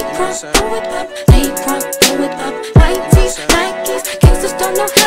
apron, do it up, apron, do it up. White Nikes, gangsters don't know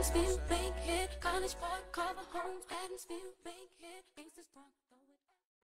Adamsville, Bankhead, College Park, Carver Home, Adamsville, Bankhead.